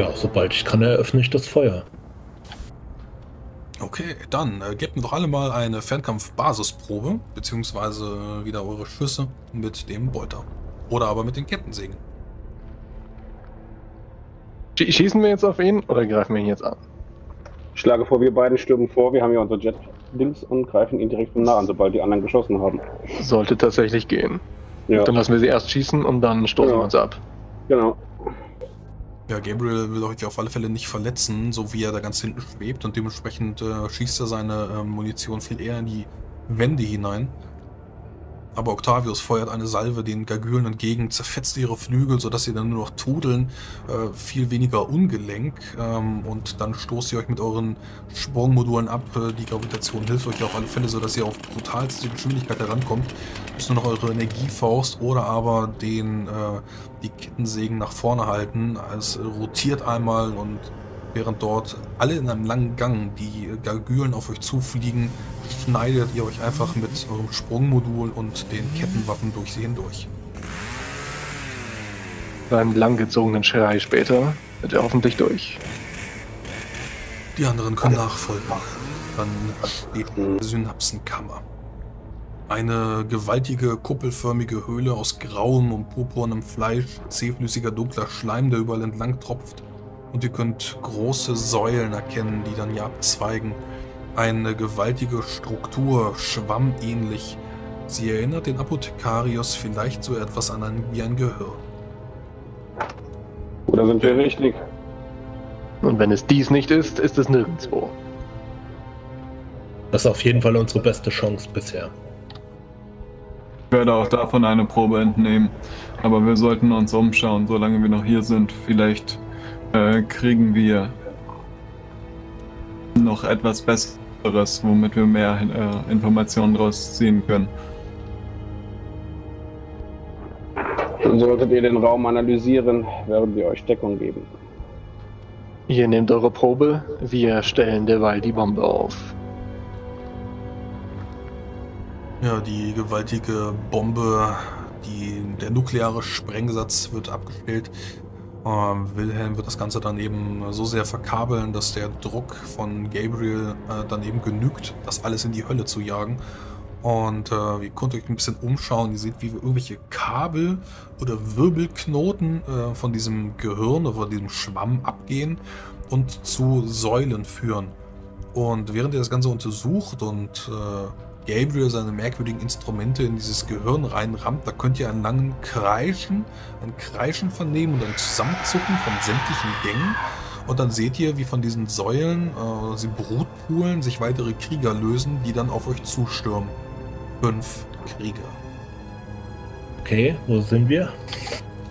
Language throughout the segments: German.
Ja, sobald ich kann, eröffne ich das Feuer. Okay, dann äh, gebt mir doch alle mal eine Fernkampf-Basisprobe, beziehungsweise wieder eure Schüsse mit dem Bolter. Oder aber mit den Kettensägen. Schießen wir jetzt auf ihn oder greifen wir ihn jetzt an? Ich schlage vor, wir beiden stürmen vor. Wir haben ja unser Jet-Dings und greifen ihn direkt nah an, sobald die anderen geschossen haben. Sollte tatsächlich gehen. Ja, Dann lassen wir sie erst schießen und dann stoßen Ja. wir uns ab. genau. Ja, Gabriel will euch auf alle Fälle nicht verletzen, so wie er da ganz hinten schwebt und dementsprechend äh, schießt er seine äh, Munition viel eher in die Wände hinein. Aber Octavius feuert eine Salve den Gargülen entgegen, zerfetzt ihre Flügel, sodass sie dann nur noch tudeln, äh, viel weniger ungelenk. Ähm, und dann stoßt ihr euch mit euren Sprungmodulen ab. Äh, die Gravitation hilft euch auf alle Fälle, sodass ihr auf brutalste Geschwindigkeit herankommt. Müsst nur noch eure Energiefaust oder aber den, äh, die Kettensägen nach vorne halten. Es rotiert einmal und während dort alle in einem langen Gang die Gargülen auf euch zufliegen, schneidet ihr euch einfach mit eurem Sprungmodul und den Kettenwaffen durch sie hindurch. Beim langgezogenen Schrei später wird er hoffentlich durch. Die anderen können nachfolgen. Dann steht die Synapsenkammer. Eine gewaltige, kuppelförmige Höhle aus grauem und purpurnem Fleisch, zähflüssiger, dunkler Schleim, der überall entlang tropft. Und ihr könnt große Säulen erkennen, die dann hier abzweigen. Eine gewaltige Struktur, schwammähnlich. Sie erinnert den Apothekarius vielleicht so etwas an ein, wie ein Gehirn. Oder sind wir richtig? Und wenn es dies nicht ist, ist es nirgendwo. Das ist auf jeden Fall unsere beste Chance bisher. Ich werde auch davon eine Probe entnehmen. Aber wir sollten uns umschauen, solange wir noch hier sind. Vielleicht äh, kriegen wir noch etwas Besseres, womit wir mehr äh, Informationen draus ziehen können. Dann solltet ihr den Raum analysieren, während wir euch Deckung geben. Ihr nehmt eure Probe, wir stellen derweil die Bombe auf. Ja, die gewaltige Bombe, die, der nukleare Sprengsatz wird abgestellt. Ähm, Wilhelm wird das Ganze dann eben so sehr verkabeln, dass der Druck von Gabriel äh, dann eben genügt, das alles in die Hölle zu jagen. Und äh, ihr könnt euch ein bisschen umschauen. Ihr seht, wie irgendwelche Kabel oder Wirbelknoten äh, von diesem Gehirn oder von diesem Schwamm abgehen und zu Säulen führen. Und während ihr das Ganze untersucht und äh, Gabriel seine merkwürdigen Instrumente in dieses Gehirn reinrammt, da könnt ihr einen langen Kreischen, ein Kreischen vernehmen und ein Zusammenzucken von sämtlichen Gängen. Und dann seht ihr, wie von diesen Säulen, äh, sie Brutpoolen, sich weitere Krieger lösen, die dann auf euch zustürmen. Fünf Krieger. Okay, wo sind wir?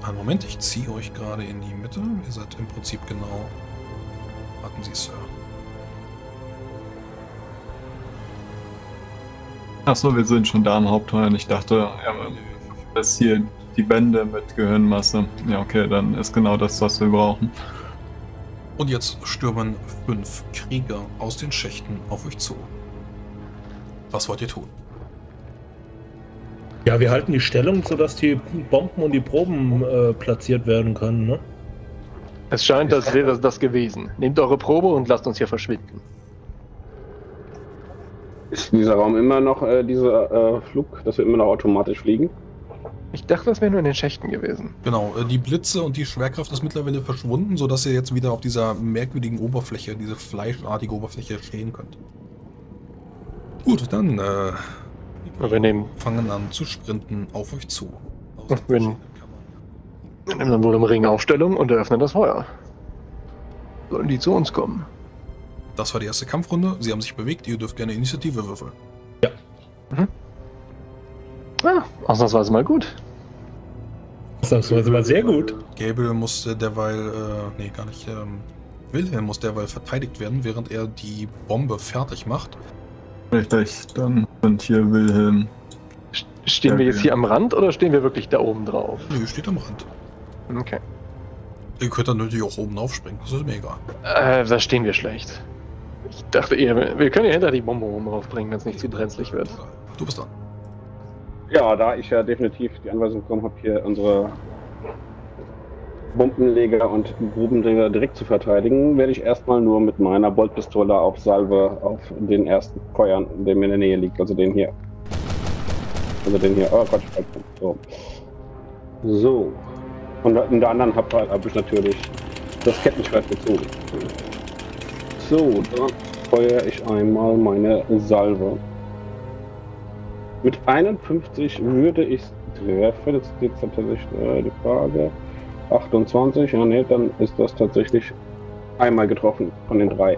Einen Moment, ich ziehe euch gerade in die Mitte. Ihr seid im Prinzip genau. Warten Sie, Sir. Achso, wir sind schon da am Hauptheuer. Ich dachte, ja, das hier die Bände mit Gehirnmasse. Ja, okay, dann ist genau das, was wir brauchen. Und jetzt stürmen fünf Krieger aus den Schächten auf euch zu. Was wollt ihr tun? Ja, wir halten die Stellung, sodass die Bomben und die Proben äh, platziert werden können, ne? Es scheint, als wäre das gewesen. Nehmt eure Probe und lasst uns hier verschwinden. Ist dieser Raum immer noch äh, dieser äh, Flug, dass wir immer noch automatisch fliegen? Ich dachte, das wäre nur in den Schächten gewesen. Genau, äh, die Blitze und die Schwerkraft ist mittlerweile verschwunden, sodass ihr jetzt wieder auf dieser merkwürdigen Oberfläche, diese fleischartige Oberfläche stehen könnt. Gut, dann äh, Wir nehmen, fangen an zu sprinten auf euch zu. Wir nehmen dann wohl im Ring Aufstellung und eröffnen das Feuer. Sollen die zu uns kommen? Das war die erste Kampfrunde. Sie haben sich bewegt. Ihr dürft gerne Initiative würfeln. Ah, ausnahmsweise mal gut. Ausnahmsweise mal sehr gut. Gabriel musste derweil, äh, nee, gar nicht, ähm, Wilhelm muss derweil verteidigt werden, während er die Bombe fertig macht. Richtig, dann sind hier Wilhelm. St- Stehen wir Ja, jetzt ja. hier am Rand oder stehen wir wirklich da oben drauf? Nö, steht am Rand. Okay. Ihr könnt dann natürlich auch oben aufspringen. Das ist mir egal. Äh, da stehen wir schlecht. Ich dachte eher, wir können ja hinter die Bombe oben raufbringen, wenn es nicht zu brenzlig wird. Du bist dran. Ja, da ich ja definitiv die Anweisung bekommen habe, hier unsere Bombenleger und Grubenleger direkt zu verteidigen, werde ich erstmal nur mit meiner Boltpistole auf Salve auf den ersten feuern, der mir in der Nähe liegt, also den hier. Also den hier. Oh Gott, so. So. Und in der anderen habe hab ich natürlich das Kettenschwert gezogen. So, dann feuere ich einmal meine Salve. Mit 51 würde ich treffen. Jetzt geht es tatsächlich äh, die Frage. 28, ja ne, dann ist das tatsächlich einmal getroffen von den drei.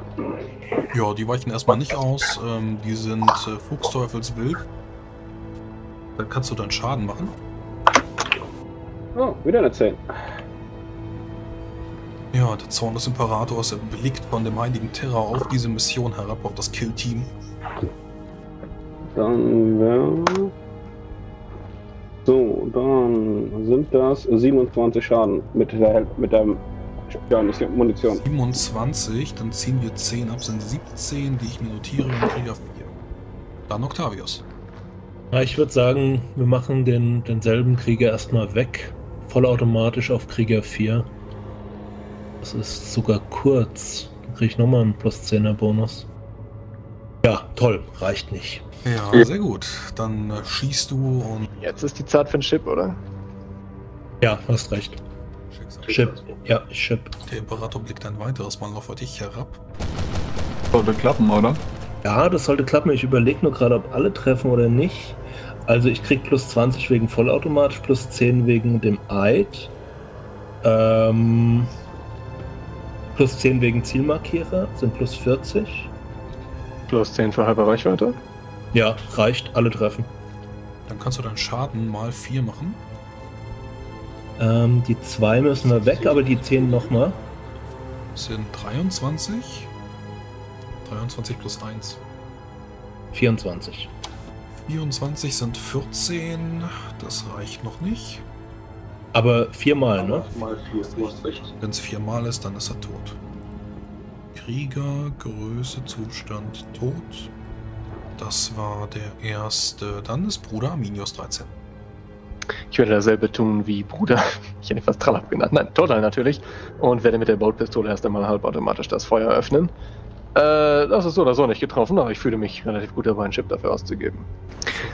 Ja, die weichen erstmal nicht aus. Ähm, die sind äh, Fuchsteufelswild. Dann kannst du dann Schaden machen. Oh, wieder eine 10. Ja, der Zorn des Imperators erblickt von dem heiligen Terra auf diese Mission herab, auf das Kill-Team. Dann wäre. So, dann sind das 27 Schaden mit der, mit der Munition. 27, dann ziehen wir 10 ab, sind 17, die ich mir notiere und Krieger 4. Dann Octavius. Ja, ich würde sagen, wir machen den, denselben Krieger erstmal weg. Vollautomatisch auf Krieger 4. Das ist sogar kurz. Dann kriege ich nochmal einen plus 10er Bonus. Ja, toll, reicht nicht. Ja, sehr gut. Dann äh, schießt du und. Jetzt ist die Zeit für einen Chip, oder? Ja, hast recht. Chip. Ja, ich chip. Der Imperator blickt ein weiteres Mal auf dich herab. Sollte klappen, oder? Ja, das sollte klappen. Ich überlege nur gerade, ob alle treffen oder nicht. Also ich krieg plus 20 wegen vollautomatisch, plus 10 wegen dem Eid. Ähm, plus 10 wegen Zielmarkierer sind plus 40. Plus 10 für halbe Reichweite. Ja, reicht. Alle treffen. Dann kannst du deinen Schaden mal 4 machen. Ähm, die 2 müssen wir weg, aber die 10 nochmal. Das sind 23. 23 plus 1. 24. 24 sind 14. Das reicht noch nicht. Aber viermal, ne? Mal 4, du hast recht. Wenn es viermal ist, dann ist er tot. Krieger, Größe, Zustand, tot. Das war der erste. Dann ist Bruder Arminius 13. Ich werde dasselbe tun wie Bruder. Ich hätte ihn fast Trallab genannt. Nein, total natürlich. Und werde mit der Boltpistole erst einmal halbautomatisch das Feuer öffnen. Äh, das ist so oder so nicht getroffen, aber ich fühle mich relativ gut dabei, einen Chip dafür auszugeben.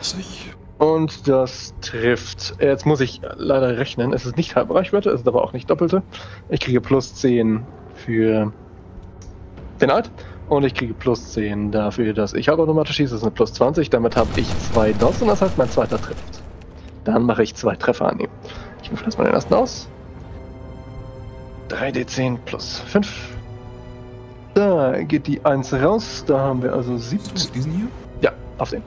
40. Und das trifft. Jetzt muss ich leider rechnen. Es ist nicht halbe Reichweite, es ist aber auch nicht doppelte. Ich kriege plus 10 für den Alt. Und ich kriege plus 10 dafür, dass ich halbautomatisch schieße. Das ist eine plus 20. Damit habe ich zwei DOS und das heißt, mein zweiter trifft. Dann mache ich zwei Treffer an ihm. Ich würfel erstmal den ersten aus. 3d10 plus 5. Da geht die 1 raus. Da haben wir also 17. Diesen hier? Ja, auf den.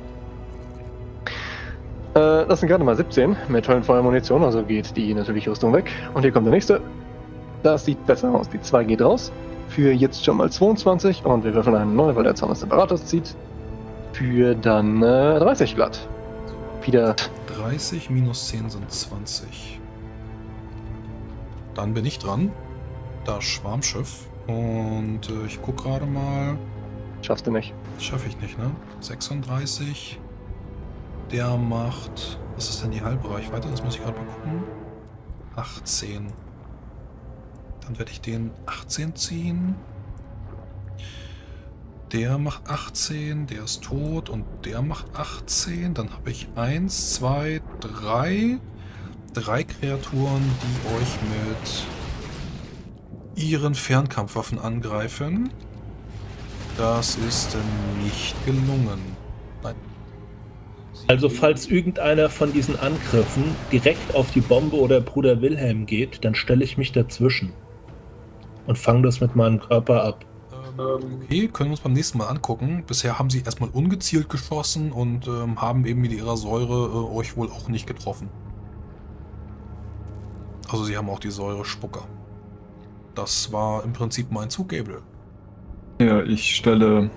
Äh, das sind gerade mal 17 mit Höllenfeuermunition, also geht die natürliche Rüstung weg. Und hier kommt der nächste. Das sieht besser aus. Die 2 geht raus. Für jetzt schon mal 22 und wir würfeln einen neuen, weil der Zaun des Imperators zieht. Für dann äh, 30 glatt. Wieder 30 minus 10 sind 20. Dann bin ich dran. Das Schwarmschiff. Und äh, ich guck gerade mal. schaffst du nicht. Schaffe ich nicht, ne? 36. Der macht. Was ist denn die Halbreichweite? Das muss ich gerade mal gucken. 18. Dann werde ich den 18 ziehen. Der macht 18, der ist tot und der macht 18. Dann habe ich 1, 2, 3. Drei Kreaturen, die euch mit ihren Fernkampfwaffen angreifen. Das ist nicht gelungen. Nein. Also falls irgendeiner von diesen Angriffen direkt auf die Bombe oder Bruder Wilhelm geht, dann stelle ich mich dazwischen und fange das mit meinem Körper ab. Ähm, Okay, können wir uns beim nächsten Mal angucken. Bisher haben sie erstmal ungezielt geschossen und ähm, haben eben mit ihrer Säure äh, euch wohl auch nicht getroffen. Also sie haben auch die Säure Spucker. Das war im Prinzip mein Zug, Gabriel. Ja, ich stelle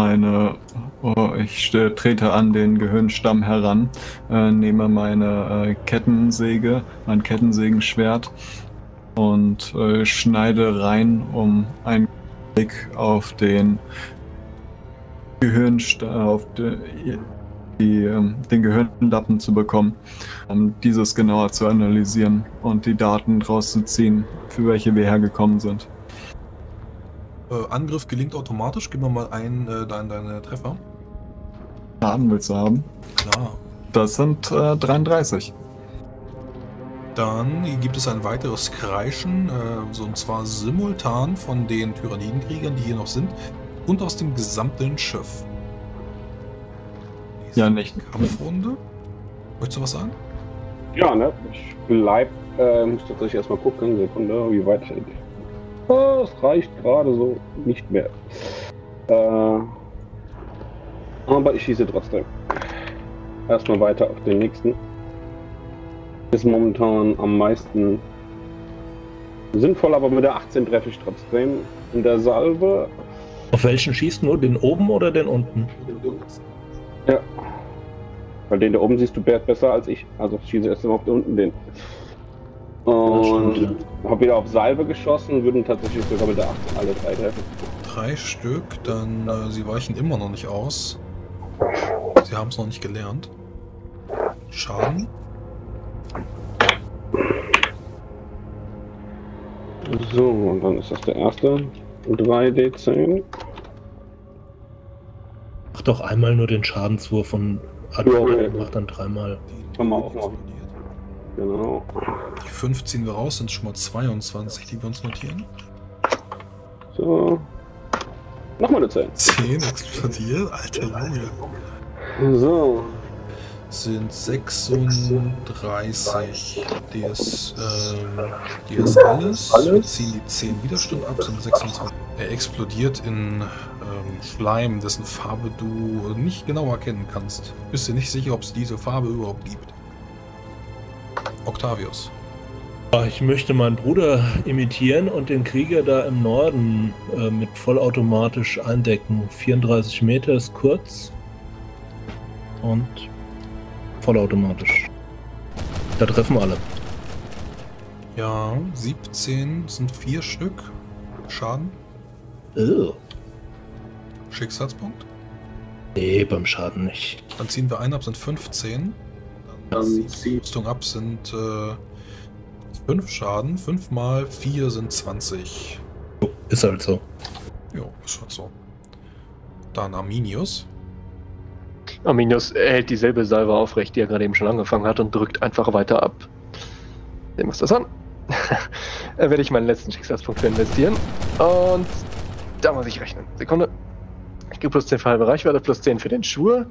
meine. Oh, ich trete an den Gehirnstamm heran, äh, nehme meine äh, Kettensäge, mein Kettensägenschwert und äh, schneide rein, um einen Blick auf den Gehirnstamm, auf den, die, ähm, den Gehirnlappen zu bekommen, um dieses genauer zu analysieren und die Daten rauszuziehen, für welche wir hergekommen sind. Äh, Angriff gelingt automatisch. Gib mir mal ein, äh, dein, deine Treffer. Schaden willst du haben? Klar. Das sind äh, 33. Dann gibt es ein weiteres Kreischen, äh, so und zwar simultan von den Tyrannidenkriegern, die hier noch sind, und aus dem gesamten Schiff. Ja, nicht. Kampfrunde. Möchtest du was sagen? Ja, ne? Ich bleib, äh, muss tatsächlich erstmal gucken, Sekunde, wie weit. Oh, es reicht gerade so nicht mehr. Äh, aber ich schieße trotzdem. Erstmal weiter auf den nächsten. Ist momentan am meisten sinnvoll, aber mit der 18 treffe ich trotzdem. In der Salve. Auf welchen schießt du? Den oben oder den unten? Ja. Weil den da oben siehst du besser als ich. Also schieße erst mal auf den unten den. Und habe wieder auf Salve geschossen, würden tatsächlich sogar mit der 18 alle drei treffen. Drei Stück, dann äh, sie weichen immer noch nicht aus. Sie haben es noch nicht gelernt. Schaden. So, und dann ist das der erste. 3D10. Mach doch einmal nur den Schadenswurf und Ja, Admiral okay. macht dann dreimal. Die Kann man auch machen. Genau. Die 5 ziehen wir raus, sind schon mal 22, die wir uns notieren. So. Nochmal eine 10. 10 explodiert, alter Junge. So. Sind 36. Die ist, ähm, die ist alles. Wir ziehen die 10 Widerstand ab, sind 26. Er explodiert in ähm, Schleim, dessen Farbe du nicht genau erkennen kannst. Bist dir nicht sicher, ob es diese Farbe überhaupt gibt. Octavius. Ah, Ich möchte meinen Bruder imitieren und den Krieger da im Norden äh, mit vollautomatisch eindecken. 34 Meter ist kurz. Und vollautomatisch. Da treffen alle. Ja, 17 sind 4 Stück. Schaden. Oh. Schicksalspunkt. Nee, beim Schaden nicht. Dann ziehen wir ein ab, sind 15. Dann ziehen wir Rüstung ab, sind äh, 5 Schaden. 5 mal 4 sind 20. Ist halt so. Jo, ist halt so. Dann Arminius. Arminius hält dieselbe Salve aufrecht, die er gerade eben schon angefangen hat und drückt einfach weiter ab. Nehmen wir uns das an. da werde ich meinen letzten Schicksalspunkt für investieren. Und da muss ich rechnen. Sekunde. Ich gebe plus 10 für halbe Reichweite, plus 10 für den Schwur,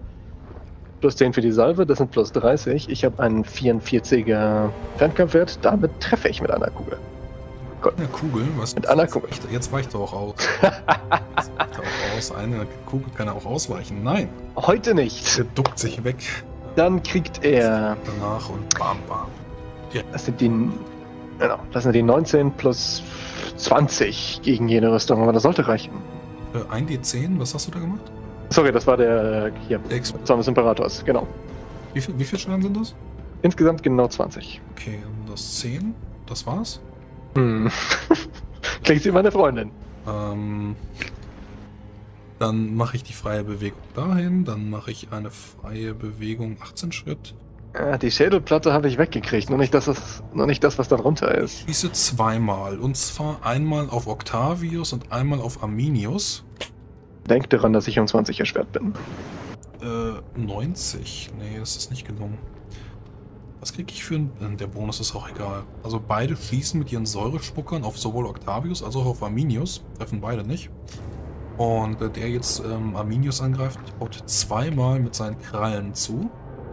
plus 10 für die Salve, das sind plus 30. Ich habe einen 44er Fernkampfwert, damit treffe ich mit einer Kugel. Eine Kugel, was? Mit einer jetzt Kugel. weicht- Jetzt weicht er auch aus. Jetzt weicht er auch aus. Eine Kugel kann er auch ausweichen. Nein, Heute nicht. er duckt sich weg Dann kriegt er danach und bam, bam. Das sind die, genau, das sind die 19 plus 20 gegen jede Rüstung, aber das sollte reichen. Äh, 1d10, was hast du da gemacht? Sorry, das war der äh, hier, Ex Zorn des Imperators, genau. wie, viel, wie viel Schaden sind das? Insgesamt genau 20. Okay, und das 10. Das war's. Hm. Klingt wie meine Freundin. Ähm, dann mache ich die freie Bewegung dahin. Dann mache ich eine freie Bewegung 18 Schritt. Ja, die Schädelplatte habe ich weggekriegt, nur nicht, das, was, nur nicht das, was da drunter ist. Schieße zweimal. Und zwar einmal auf Octavius und einmal auf Arminius. Denk daran, dass ich um 20 erschwert bin. Äh, 90. Nee, das ist nicht gelungen. Was kriege ich für ein... äh, Der Bonus ist auch egal. Also beide schießen mit ihren Säurespuckern auf sowohl Octavius als auch auf Arminius. Treffen beide nicht. Und äh, der jetzt ähm, Arminius angreift, haut zweimal mit seinen Krallen zu.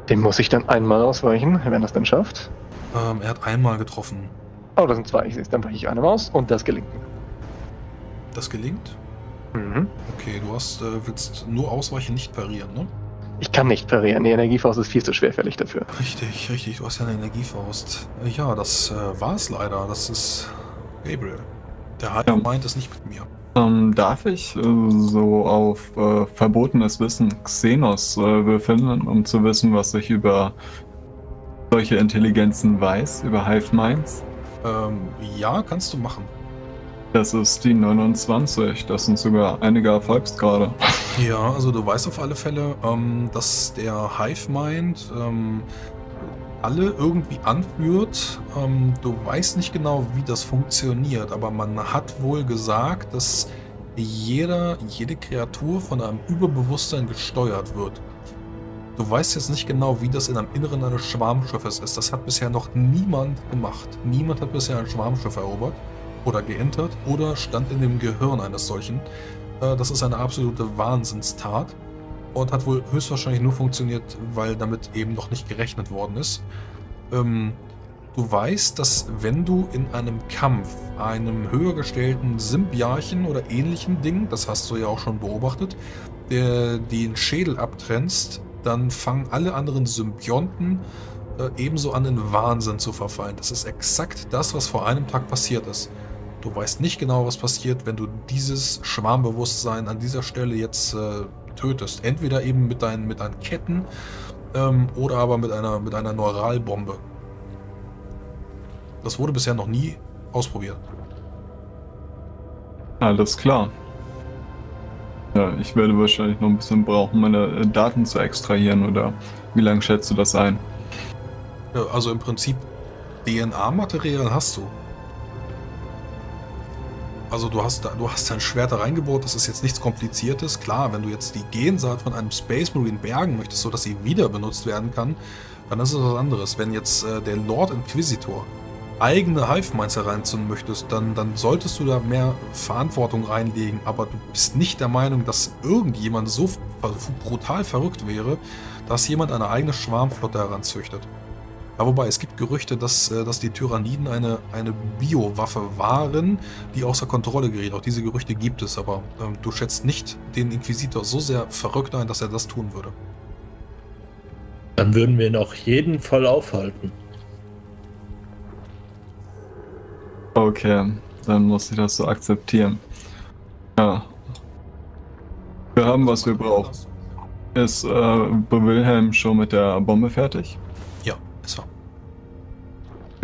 Dem muss ich dann einmal ausweichen, wenn das denn schafft. Ähm, er hat einmal getroffen. Oh, das sind zwei, ich sehe es. Dann weiche ich eine aus und das gelingt mir. Das gelingt. Mhm. Okay, du hast, äh, willst nur ausweichen, nicht parieren, ne? Ich kann nicht parieren, die Energiefaust ist viel zu schwerfällig dafür. Richtig, richtig. Du hast ja eine Energiefaust. Äh, Ja, das äh, war es leider. Das ist Gabriel. Der hat Ja. meint es nicht mit mir. Ähm, darf ich äh, so auf äh, verbotenes Wissen Xenos äh, würfeln, um zu wissen, was ich über solche Intelligenzen weiß, über Hive Minds? Ähm, ja, kannst du machen. Das ist die 29. Das sind sogar einige Erfolgsgrade. Ja, also du weißt auf alle Fälle, ähm, dass der Hive Mind ähm, alle irgendwie anführt. Ähm, du weißt nicht genau, wie das funktioniert, aber man hat wohl gesagt, dass jeder, jede Kreatur von einem Überbewusstsein gesteuert wird. Du weißt jetzt nicht genau, wie das in einem Inneren eines Schwarmschiffes ist. Das hat bisher noch niemand gemacht. Niemand hat bisher ein Schwarmschiff erobert oder geentert oder stand in dem Gehirn eines solchen. Äh, das ist eine absolute Wahnsinnstat und hat wohl höchstwahrscheinlich nur funktioniert, weil damit eben noch nicht gerechnet worden ist. Ähm, du weißt, dass wenn du in einem Kampf einem höher gestellten Symbiarchen oder ähnlichen Ding, das hast du ja auch schon beobachtet, der, den Schädel abtrennst, dann fangen alle anderen Symbionten äh, ebenso an, in Wahnsinn zu verfallen. Das ist exakt das, was vor einem Tag passiert ist. Du weißt nicht genau, was passiert, wenn du dieses Schwarmbewusstsein an dieser Stelle jetzt äh, tötest. Entweder eben mit deinen, mit deinen Ketten ähm, oder aber mit einer, mit einer Neuralbombe. Das wurde bisher noch nie ausprobiert. Alles klar. Ja, ich werde wahrscheinlich noch ein bisschen brauchen, meine äh, Daten zu extrahieren, oder wie lange schätzt du das ein? Also im Prinzip DNA-Material hast du. Also du hast, du hast dein Schwert da reingebaut, das ist jetzt nichts Kompliziertes. Klar, wenn du jetzt die Gensaat von einem Space Marine bergen möchtest, sodass sie wieder benutzt werden kann, dann ist es was anderes. Wenn jetzt äh, der Lord Inquisitor eigene Hive Minds hereinziehen möchtest, dann, dann solltest du da mehr Verantwortung reinlegen. Aber du bist nicht der Meinung, dass irgendjemand so brutal verrückt wäre, dass jemand eine eigene Schwarmflotte heranzüchtet. Ja, wobei, es gibt Gerüchte, dass, äh, dass die Tyranniden eine, eine Biowaffe waren, die außer Kontrolle gerät. Auch diese Gerüchte gibt es, aber ähm, du schätzt nicht den Inquisitor so sehr verrückt ein, dass er das tun würde. Dann würden wir ihn auf jeden Fall aufhalten. Okay, dann muss ich das so akzeptieren. Ja. Wir haben, was wir brauchen. Ist äh, Wilhelm schon mit der Bombe fertig?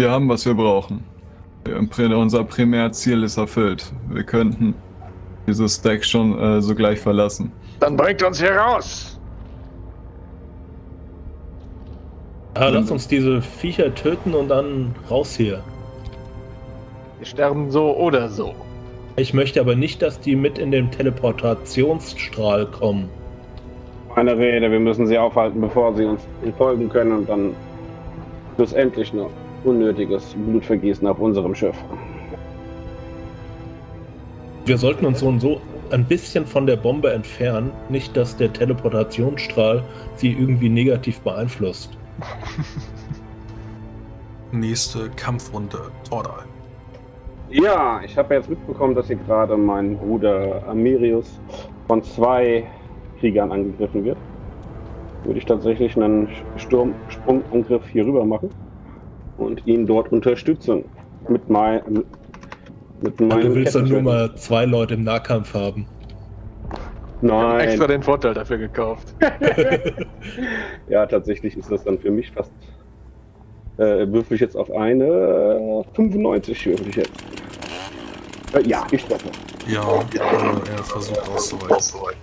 Wir haben, was wir brauchen. Unser Primärziel ist erfüllt. Wir könnten dieses Deck schon äh, sogleich verlassen. Dann bringt uns hier raus! Ja, lass uns diese Viecher töten und dann raus hier. Wir sterben so oder so. Ich möchte aber nicht, dass die mit in den Teleportationsstrahl kommen. Meine Rede, wir müssen sie aufhalten, bevor sie uns folgen können und dann schlussendlich noch unnötiges Blutvergießen auf unserem Schiff. Wir sollten uns so und so ein bisschen von der Bombe entfernen, nicht dass der Teleportationsstrahl sie irgendwie negativ beeinflusst. Nächste Kampfrunde, Tordal. Ja, ich habe jetzt mitbekommen, dass hier gerade mein Bruder Amirius von zwei Kriegern angegriffen wird. Würde ich tatsächlich einen Sturmsprungangriff hier rüber machen und ihn dort unterstützen. Mit, mein, mit meinem. Also du willst dann nur mal zwei Leute im Nahkampf haben. Nein. Ich extra den Vorteil dafür gekauft. ja, tatsächlich ist das dann für mich fast. Äh, würfel ich jetzt auf eine äh, 95 würfel ich jetzt. Äh, ja, ich treffe. Ja, äh, er versucht auszuweichen.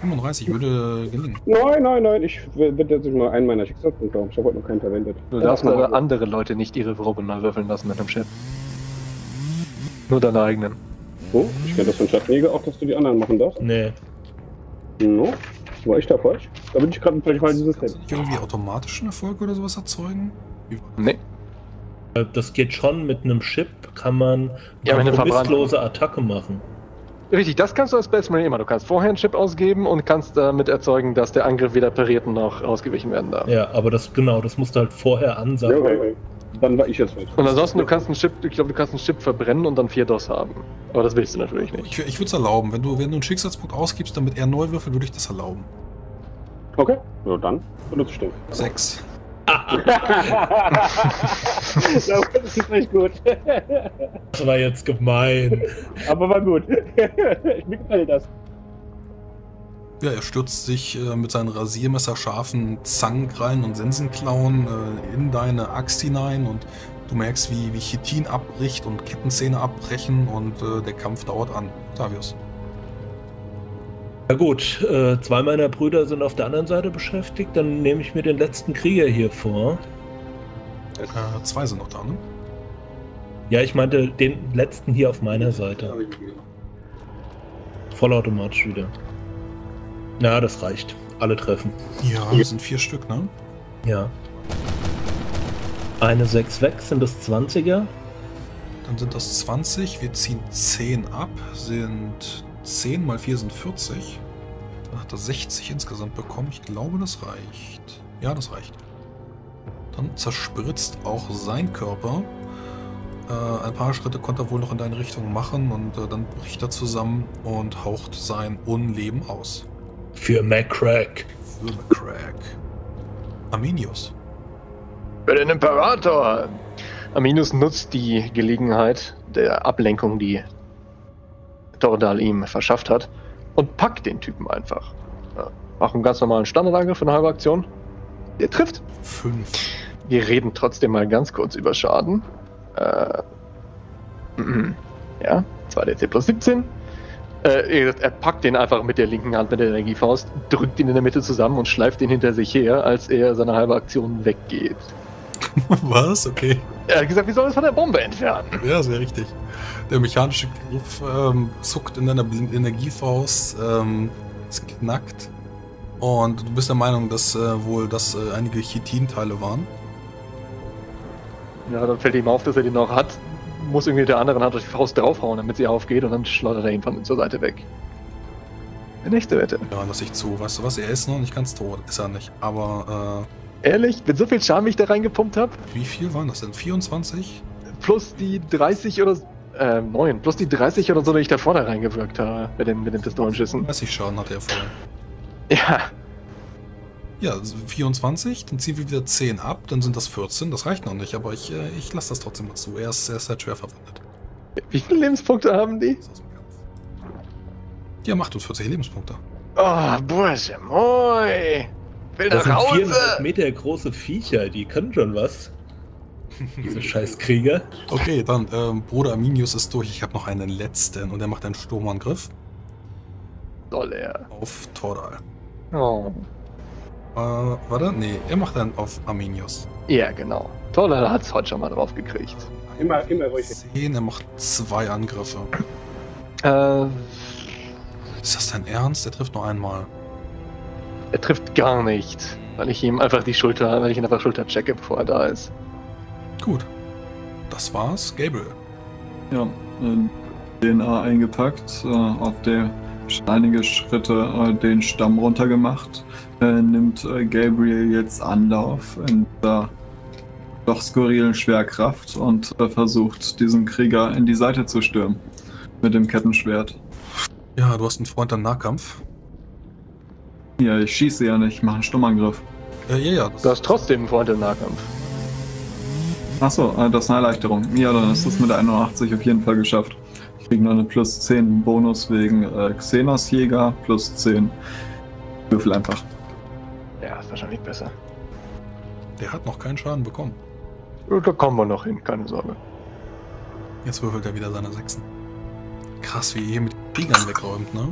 35 würde gelingen. Nein, nein, nein, ich werde jetzt mal einen meiner Schicksalspunkte haben. Ich habe heute noch keinen verwendet. Du darfst aber andere Leute nicht ihre Probe mal würfeln lassen mit dem Schiff. Nur deine eigenen. Oh, ich kenne das von Schattenjäger auch, dass du die anderen machen darfst. Nee. No, war ich da falsch? Da bin ich gerade völlig falsch dieses Kannst du irgendwie automatischen Erfolg oder sowas erzeugen? Nee. Äh, das geht schon mit einem Chip, kann man ja, eine kompromisslose Attacke machen. Richtig, das kannst du als Space Marine immer. Du kannst vorher einen Chip ausgeben und kannst damit erzeugen, dass der Angriff weder pariert noch ausgewichen werden darf. Ja, aber das genau, das musst du halt vorher ansagen. Ja, okay. Dann war ich jetzt falsch. Und ansonsten, du kannst einen Chip, ich glaube, du kannst einen Chip verbrennen und dann vier DOS haben. Aber das willst du natürlich nicht. Ich, ich würde es erlauben. Wenn du, wenn du einen Schicksalspunkt ausgibst, damit er neu würfelt, würde ich das erlauben. Okay, so dann benutze ich den. Sechs. Das ist nicht gut. Das war jetzt gemein. Aber war gut. Mir gefällt das. Ja, er stürzt sich äh, mit seinen rasiermesserscharfen Zangenkrallen und Sensenklauen äh, in deine Axt hinein und Du merkst, wie, wie Chitin abbricht und Kettenzähne abbrechen und äh, der Kampf dauert an. Octavius. Ja gut, äh, zwei meiner Brüder sind auf der anderen Seite beschäftigt. Dann nehme ich mir den letzten Krieger hier vor. Äh, zwei sind noch da, ne? Ja, ich meinte den letzten hier auf meiner Seite. Vollautomatisch wieder. Na, das reicht. Alle treffen. Ja, das sind vier Stück, ne? Ja. Eine 6 weg, sind das 20er? Dann sind das 20. Wir ziehen 10 ab. Sind 10 mal 4 sind 40. Dann hat er 60 insgesamt bekommen. Ich glaube, das reicht. Ja, das reicht. Dann zerspritzt auch sein Körper. Äh, ein paar Schritte konnte er wohl noch in deine Richtung machen und äh, dann bricht er zusammen und haucht sein Unleben aus. Für McCrack. Für McCrack. Arminius. Für den Imperator! Aminus nutzt die Gelegenheit der Ablenkung, die Tordal ihm verschafft hat, und packt den Typen einfach. Ja, macht einen ganz normalen Standardangriff eine halbe Aktion. Der trifft. Fünf. Wir reden trotzdem mal ganz kurz über Schaden. Äh, ja, 2dc plus 17. Äh, er er packt den einfach mit der linken Hand mit der Energiefaust, drückt ihn in der Mitte zusammen und schleift ihn hinter sich her, als er seine halbe Aktion weggeht. Was? Okay. Er hat gesagt, wir sollen uns von der Bombe entfernen. Ja, sehr richtig. Der mechanische Griff ähm, zuckt in deiner Energiefaust, ähm, es knackt. Und du bist der Meinung, dass äh, wohl das äh, einige Chitinteile waren. Ja, dann fällt ihm auf, dass er den noch hat. Muss irgendwie der anderen Hand durch die Faust draufhauen, damit sie aufgeht und dann schleudert er ihn von zur Seite weg. Der nächste Wette. Ja, lass ich zu. Weißt du was? Er ist noch nicht ganz tot. Ist er nicht. Aber Ehrlich, mit so viel Charme, wie ich da reingepumpt habe, wie viel waren das denn? 24? plus die 30 oder äh, 9, plus die 30 oder so, die ich da vorne reingewirkt habe mit den, mit den Pistolenschüssen. 30 Schaden hat er vorher. Ja, Ja, also 24, dann ziehen wir wieder 10 ab, dann sind das 14. Das reicht noch nicht, aber ich, äh, ich lasse das trotzdem mal zu. Er ist, er ist halt schwer verwundet. wie viele Lebenspunkte haben die? Macht uns 40 Lebenspunkte. Oh, Bursche, moi! Will Das nach sind Hause! Meter große Viecher, die können schon was. Diese scheiß Krieger. Okay, dann, ähm, Bruder Arminius ist durch. Ich habe noch einen letzten und er macht einen Sturmangriff Soll er. auf Tordal. Oh. Äh, warte? Nee, er macht einen auf Arminius. Ja, genau. Er hat's heute schon mal drauf gekriegt. Immer, immer ruhig. 10, er macht zwei Angriffe. Äh, Ist das dein Ernst? Er trifft nur einmal. Er trifft gar nicht, weil ich ihm einfach die Schulter, weil ich ihn einfach Schulter checke, bevor er da ist. Gut. Das war's. Gabriel. Ja, äh, DNA eingepackt, äh, auf der einige Schritte äh, den Stamm runtergemacht, äh, nimmt Gabriel jetzt Anlauf in der doch skurrilen Schwerkraft und versucht, diesen Krieger in die Seite zu stürmen. Mit dem Kettenschwert. Ja, du hast einen Freund im Nahkampf. Ja, ich schieße ja nicht, ich mache einen Stummangriff. Äh, ja, ja. Das Du hast trotzdem einen Freund im Nahkampf. Achso, äh, das ist eine Erleichterung. Ja, dann ist das mit der 81 auf jeden Fall geschafft. Ich kriege noch eine plus 10 Bonus wegen äh, Xenos Jäger, plus 10. Würfel einfach. Ja, ist wahrscheinlich besser. Der hat noch keinen Schaden bekommen. Ja, Da kommen wir noch hin, keine Sorge. Jetzt würfelt er wieder seine Sechsen. Krass, wie ihr hier mit Kriegern wegräumt, ne?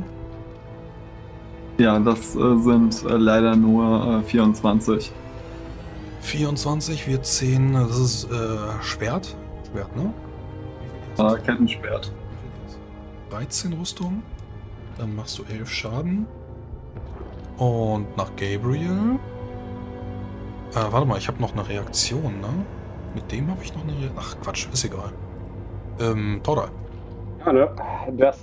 Ja, das äh, sind äh, leider nur äh, 24. 24, wir 10, das ist äh, Schwert. Schwert, ne? Äh, Kettenschwert. 13 Rüstung. Dann machst du 11 Schaden. Und nach Gabriel. Äh, warte mal, ich habe noch eine Reaktion, ne? Mit dem habe ich noch eine Reaktion. Ach Quatsch, ist egal. Ähm, Tordal. Ja, ne? Das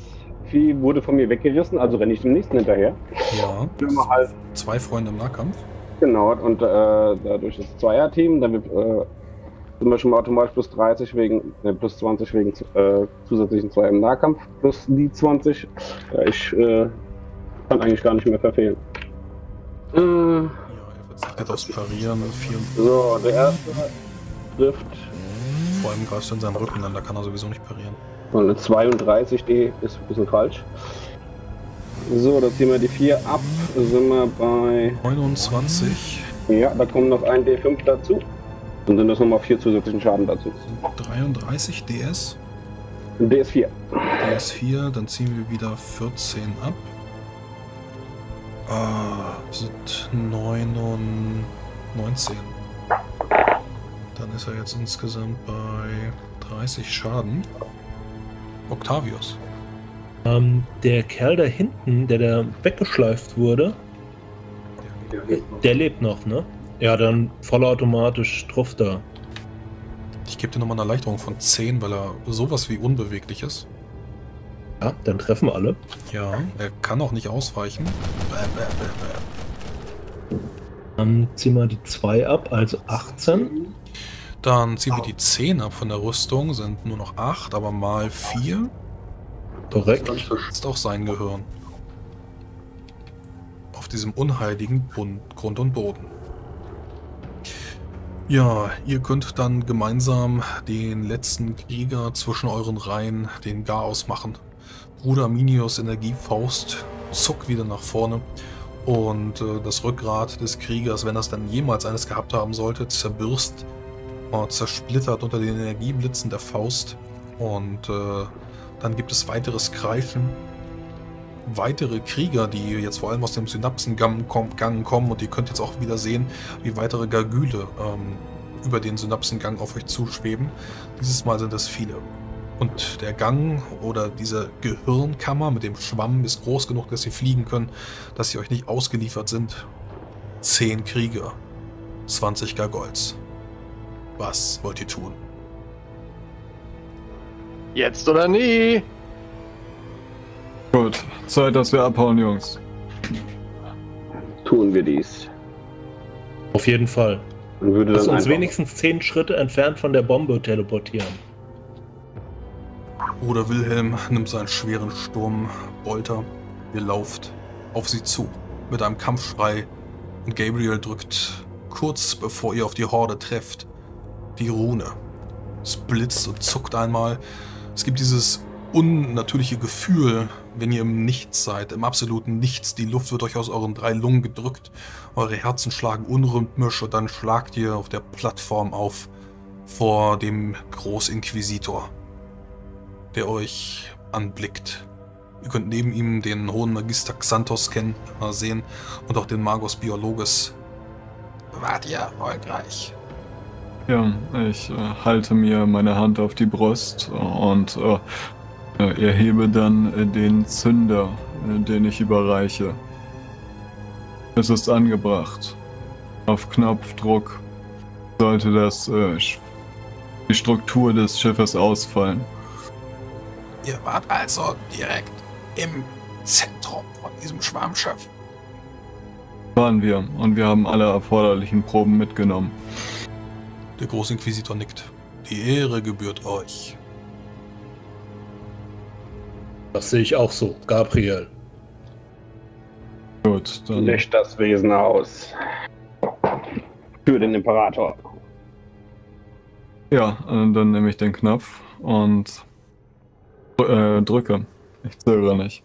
Vieh wurde von mir weggerissen, also renne ich dem nächsten hinterher. Ja. Halt. Zwei Freunde im Nahkampf. Genau, und äh, dadurch das Zweier-Team, dann wird, äh, sind wir schon mal automatisch plus 30 wegen, äh, plus 20 wegen äh, zusätzlichen zwei im Nahkampf, plus die 20. Ja, ich äh, kann eigentlich gar nicht mehr verfehlen. Äh, Ja, er verzichtet aufs Parieren. Vier, so, der erste trifft vor allem greifst du in seinen Rücken, dann da kann er sowieso nicht parieren. Und eine 32, die ist ein bisschen falsch. So, da ziehen wir die 4 ab, sind wir bei, 29. ja, da kommt noch ein D5 dazu. Dann sind das nochmal vier zusätzlichen Schaden dazu. 33 DS. DS4. DS4, dann ziehen wir wieder 14 ab. Ah, sind 9 und 19. Dann ist er jetzt insgesamt bei 30 Schaden. Octavius. Ähm, der Kerl da hinten, der da weggeschleift wurde, der lebt noch, ne? Ja, dann vollautomatisch drauf da. Ich gebe dir nochmal eine Erleichterung von 10, weil er sowas wie unbeweglich ist. Ja, dann treffen alle. Ja, er kann auch nicht ausweichen. Bäh, bäh, bäh, bäh. Dann ziehen wir die 2 ab, also 18. Dann ziehen wir die 10 ab von der Rüstung, sind nur noch 8, aber mal 4 Korrekt. ist auch sein Gehirn. Auf diesem unheiligen Bund, Grund und Boden. Ja, ihr könnt dann gemeinsam den letzten Krieger zwischen euren Reihen, den Gar ausmachen. Bruder Minios Energiefaust zuckt wieder nach vorne und äh, das Rückgrat des Kriegers, wenn das dann jemals eines gehabt haben sollte, zerbürst, äh, zersplittert unter den Energieblitzen der Faust und äh, dann gibt es weiteres Kreischen. Weitere Krieger, die jetzt vor allem aus dem Synapsengang kom- Gang kommen und ihr könnt jetzt auch wieder sehen, wie weitere Gargüle ähm, über den Synapsengang auf euch zuschweben. Dieses Mal sind es viele. Und der Gang oder diese Gehirnkammer mit dem Schwamm ist groß genug, dass ihr fliegen könnt, dass sie euch nicht ausgeliefert sind. Zehn Krieger, 20 Gargoyles. Was wollt ihr tun? Jetzt oder nie! Gut, Zeit, dass wir abhauen, Jungs. Tun wir dies. Auf jeden Fall. Und würde Lass uns wenigstens 10 Schritte entfernt von der Bombe teleportieren. Bruder Wilhelm nimmt seinen schweren Sturmbolter. Ihr lauft auf sie zu mit einem Kampfschrei und Gabriel drückt kurz bevor ihr auf die Horde trefft die Rune. Es blitzt und zuckt einmal. Es gibt dieses unnatürliche Gefühl, wenn ihr im Nichts seid, im absoluten Nichts. Die Luft wird euch aus euren drei Lungen gedrückt. Eure Herzen schlagen unrhythmisch und dann schlagt ihr auf der Plattform auf vor dem Großinquisitor der euch anblickt. Ihr könnt neben ihm den hohen Magister Xanthos kennen, äh, sehen und auch den Magos Biologus. Wart ihr erfolgreich? Ja, ich äh, halte mir meine Hand auf die Brust und äh, äh, erhebe dann äh, den Zünder, äh, den ich überreiche. Es ist angebracht. Auf Knopfdruck sollte das die Struktur des Schiffes ausfallen. Ihr wart also direkt im Zentrum von diesem Schwarmschiff. Waren wir und wir haben alle erforderlichen Proben mitgenommen. Der Großinquisitor nickt. Die Ehre gebührt euch. Das sehe ich auch so. Gabriel. Gut, dann löscht das Wesen aus. Für den Imperator. ja, äh, dann nehme ich den Knopf und äh, drücke. Ich zögere nicht.